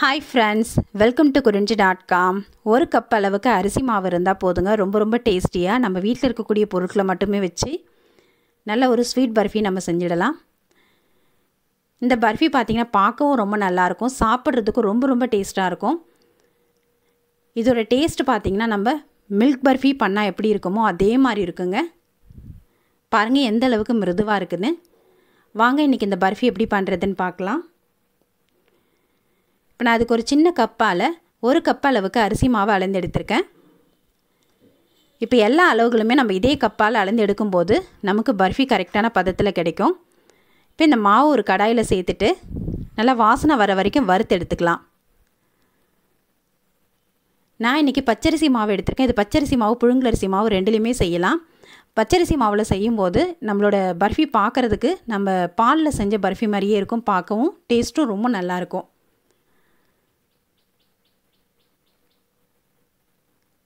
Hi friends welcome to Kurinji dot com ஒரு cup அளவுக்கு அரிசி மாவு இருந்தால் போதுங்க. ரொம்ப ரொம்ப டேஸ்டியாக நம்ம வீட்டில் இருக்கக்கூடிய பொருட்களை மட்டுமே வச்சு நல்ல ஒரு ஸ்வீட் பர்ஃபி நம்ம செஞ்சிடலாம். இந்த பர்ஃபி பார்த்திங்கன்னா பார்க்கவும் ரொம்ப நல்லாயிருக்கும். சாப்பிட்றதுக்கும் ரொம்ப ரொம்ப டேஸ்ட்டாக இருக்கும். இதோட டேஸ்ட் பார்த்திங்கன்னா நம்ம மில்க் பர்ஃபி பண்ணால் எப்படி இருக்குமோ அதே மாதிரி இருக்குங்க. பாருங்கள் எந்த அளவுக்கு மிருதுவாக இருக்குதுன்னு வாங்க இன்றைக்கி இந்த பர்ஃபி எப்படி பண்ணுறதுன்னு பார்க்கலாம் இப்போ நான் அதுக்கு ஒரு சின்ன கப்பால் ஒரு கப் அளவுக்கு அரிசி மாவு அளந்து எடுத்திருக்கேன் இப்போ எல்லா அளவுகளுமே நம்ம இதே கப்பால் அளந்து எடுக்கும்போது நமக்கு பர்ஃபி கரெக்டான பதத்தில் கிடைக்கும். இப்போ இந்த மாவு ஒரு கடாயில் சேர்த்துட்டு நல்லா வாசனை வர வரைக்கும் வறுத்து எடுத்துக்கலாம் நான் இன்றைக்கி பச்சரிசி மாவு எடுத்திருக்கேன். இது பச்சரிசி மாவு புழுங்கலரிசி மாவு ரெண்டுலேயுமே செய்யலாம். பச்சரிசி மாவில் செய்யும்போது நம்மளோட பர்ஃபி பார்க்குறதுக்கு நம்ம பாலில் செஞ்ச பர்ஃபி மாதிரியே இருக்கும். பார்க்கவும் டேஸ்ட்டும் ரொம்ப நல்லாயிருக்கும்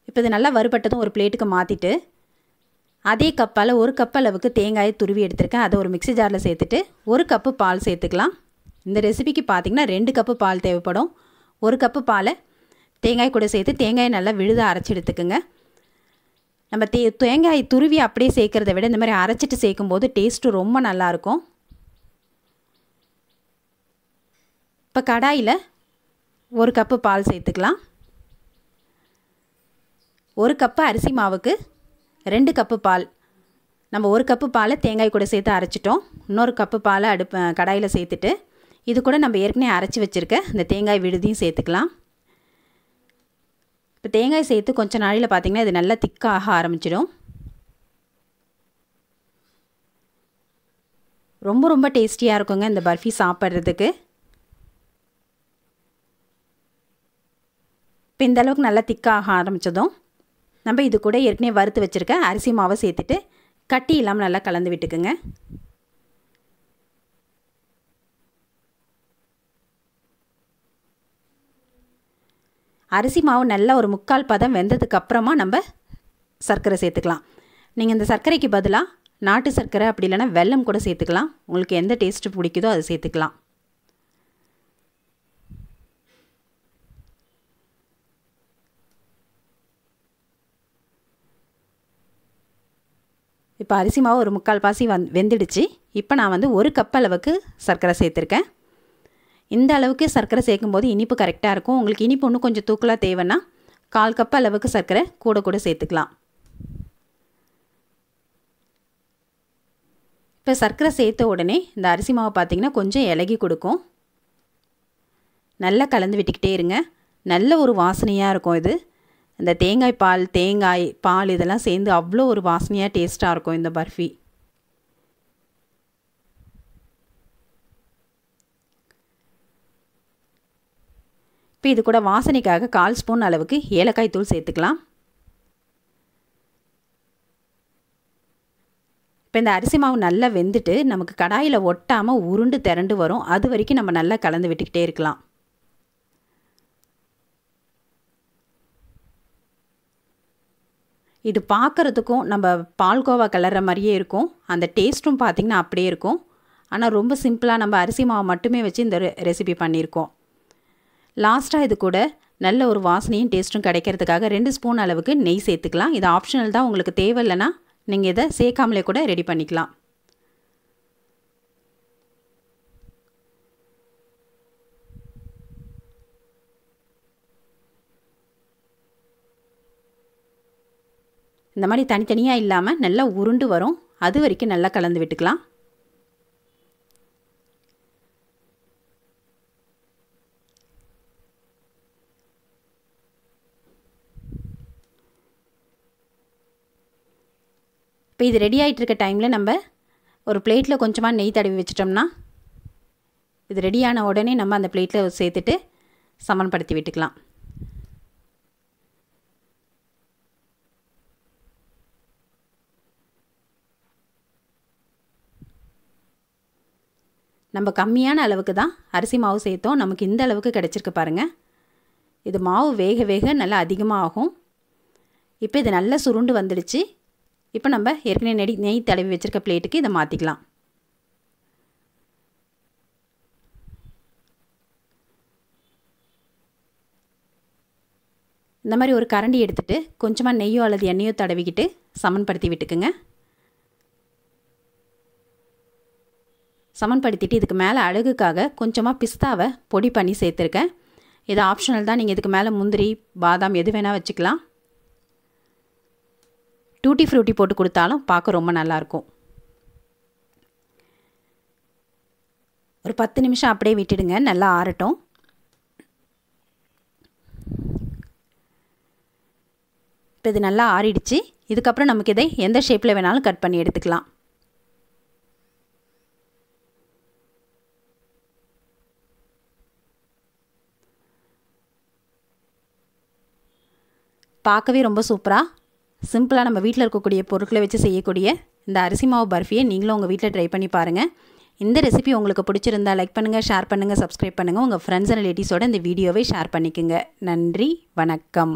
இப்போ இது நல்லா வறுபட்டதும் ஒரு பிளேட்டுக்கு மாற்றிட்டு அதே கப்பால் ஒரு கப் அளவுக்கு தேங்காயை துருவி எடுத்திருக்கேன். அதை ஒரு மிக்சி ஜாரில் சேர்த்துட்டு ஒரு கப்பு பால் சேர்த்துக்கலாம். இந்த ரெசிபிக்கு பார்த்திங்கன்னா ரெண்டு கப்பு பால் தேவைப்படும். ஒரு கப்பு பாலை தேங்காய் கூட சேர்த்து தேங்காயை நல்லா விழுத அரைச்சி எடுத்துக்கோங்க. நம்ம தே தேங்காய் துருவி அப்படியே சேர்க்குறத விட இந்த மாதிரி அரைச்சிட்டு சேர்க்கும்போது டேஸ்ட்டு ரொம்ப நல்லாயிருக்கும். இப்போ கடாயில் ஒரு கப்பு பால் சேர்த்துக்கலாம். ஒரு கப்பு அரிசி மாவுக்கு ரெண்டு கப்பு பால். நம்ம ஒரு கப்பு பாலை தேங்காய் கூட சேர்த்து அரைச்சிட்டோம். இன்னொரு கப்பு பாலை அடுப்பு கடாயில் சேர்த்துட்டு இது கூட நம்ம ஏற்கனவே அரைச்சி வச்சுருக்க இந்த தேங்காய் விடுதியும் சேர்த்துக்கலாம். இப்போ தேங்காய் சேர்த்து கொஞ்சம் நாளில் பார்த்திங்கன்னா இது நல்லா திக்காக ஆரம்பிச்சிடும். ரொம்ப ரொம்ப டேஸ்டியாக இருக்குங்க இந்த பர்ஃபி சாப்பிட்றதுக்கு. இப்போ இந்தளவுக்கு நல்லா திக்காக ஆரம்பித்ததும் நம்ம இது கூட ஏற்கனவே வறுத்து வச்சுருக்க அரிசி மாவை சேர்த்துட்டு கட்டி இல்லாமல் நல்லா கலந்து விட்டுக்குங்க. அரிசி மாவு நல்லா ஒரு முக்கால் பதம் வெந்ததுக்கு அப்புறமா நம்ம சர்க்கரை சேர்த்துக்கலாம். நீங்கள் இந்த சர்க்கரைக்கு பதிலாக நாட்டு சர்க்கரை அப்படி இல்லைனா வெல்லம் கூட சேர்த்துக்கலாம். உங்களுக்கு எந்த டேஸ்ட்டு பிடிக்குதோ அதை சேர்த்துக்கலாம். இப்போ அரிசி மாவு ஒரு முக்கால் பாசி வந் வெந்துடுச்சு. இப்போ நான் வந்து ஒரு கப் அளவுக்கு சர்க்கரை சேர்த்துருக்கேன். இந்த அளவுக்கு சர்க்கரை சேர்க்கும்போது இனிப்பு கரெக்டாக இருக்கும். உங்களுக்கு இனிப்பு இன்னும் கொஞ்சம் தூக்கலாக தேவைன்னா கால் கப் அளவுக்கு சர்க்கரை கூட கூட சேர்த்துக்கலாம். இப்போ சர்க்கரை சேர்த்த உடனே இந்த அரிசி மாவு பார்த்திங்கன்னா கொஞ்சம் இலகி கொடுக்கும். நல்லா கலந்து விட்டுக்கிட்டே இருங்க. நல்ல ஒரு வாசனையாக இருக்கும் இது. இந்த தேங்காய் பால் தேங்காய் பால் இதெல்லாம் சேர்ந்து அவ்வளோ ஒரு வாசனையாக டேஸ்ட்டாக இருக்கும் இந்த பர்ஃபி. இப்போ இது கூட வாசனைக்காக கால் ஸ்பூன் அளவுக்கு ஏலக்காய் தூள் சேர்த்துக்கலாம். இப்போ இந்த அரிசி மாவு நல்லா வெந்துட்டு நமக்கு கடாயில் ஒட்டாமல் உருண்டு திரண்டு வரும். அது வரைக்கும் நம்ம நல்லா கலந்து விட்டுக்கிட்டே இருக்கலாம். இது பார்க்குறதுக்கும் நம்ம பால்கோவா கலர்ற மாதிரியே இருக்கும். அந்த டேஸ்ட்டும் பார்த்திங்கன்னா அப்படியே இருக்கும். ஆனால் ரொம்ப சிம்பிளாக நம்ம அரிசி மாவு மட்டுமே வச்சு இந்த ரெசிபி பண்ணியிருக்கோம். லாஸ்ட்டாக இது கூட நல்ல ஒரு வாசனையும் டேஸ்ட்டும் கிடைக்கிறதுக்காக ரெண்டு ஸ்பூன் அளவுக்கு நெய் சேர்த்துக்கலாம். இது ஆப்ஷனல் தான். உங்களுக்கு தேவையில்லைன்னா நீங்கள் இதை சேர்க்காமலே கூட ரெடி பண்ணிக்கலாம். இந்த மாதிரி தனித்தனியாக இல்லாமல் நல்லா உருண்டு வரும். அது வரைக்கும் நல்லா கலந்து விட்டுக்கலாம். இப்போ இது ரெடி ஆகிட்டு இருக்க டைமில் நம்ம ஒரு பிளேட்டில் கொஞ்சமாக நெய் தடவி வச்சிட்டோம்னா இது ரெடியான உடனே நம்ம அந்த பிளேட்டில் சேர்த்துட்டு சமன்படுத்தி விட்டுக்கலாம். நம்ம கம்மியான அளவுக்கு தான் அரிசி மாவு சேர்த்தோம். நமக்கு இந்த அளவுக்கு கிடச்சிருக்கு பாருங்கள் இது மாவு வேக வேக நல்லா அதிகமாக ஆகும் இப்போ இது நல்லா சுருண்டு வந்துடுச்சு. இப்போ நம்ம ஏற்கனவே நெடி நெய் தடவி வச்சுருக்க பிளேட்டுக்கு இதை மாற்றிக்கலாம் இந்த மாதிரி ஒரு கரண்டி எடுத்துகிட்டு கொஞ்சமாக நெய்யோ அல்லது எண்ணெயோ தடவிக்கிட்டு சமன்படுத்தி விட்டுக்குங்க. சமன்படுத்திட்டு இதுக்கு மேலே அழகுக்காக கொஞ்சமாக பிஸ்தாவை பொடி பண்ணி சேர்த்துருக்கேன். இது ஆப்ஷனல் தான். நீங்கள் இதுக்கு மேலே முந்திரி பாதாம் எது வேணால் வச்சுக்கலாம். டூட்டி ஃப்ரூட்டி போட்டு கொடுத்தாலும் பார்க்க ரொம்ப நல்லாயிருக்கும் ஒரு பத்து நிமிஷம் அப்படியே விட்டுடுங்க. நல்லா ஆறட்டும். இப்போ இது நல்லா ஆறிடுச்சு. இதுக்கப்புறம் நமக்கு இதை எந்த ஷேப்பில் வேணாலும் கட் பண்ணி எடுத்துக்கலாம். பார்க்கவே ரொம்ப சூப்பராக சிம்பிளாக நம்ம வீட்டில் இருக்கக்கூடிய பொருட்களை வச்சு செய்யக்கூடிய இந்த அரிசி மாவு பர்ஃபியை நீங்களும் உங்கள் வீட்டில் ட்ரை பண்ணி பாருங்கள் இந்த ரெசிபி உங்களுக்கு பிடிச்சிருந்தா லைக் பண்ணுங்கள் ஷேர் பண்ணுங்கள் சப்ஸ்கிரைப் பண்ணுங்கள் உங்கள் ஃப்ரெண்ட்ஸ் அண்ட் ரிலேட்டிவ்ஸோட இந்த வீடியோவை ஷேர் பண்ணிக்கோங்க. நன்றி வணக்கம்.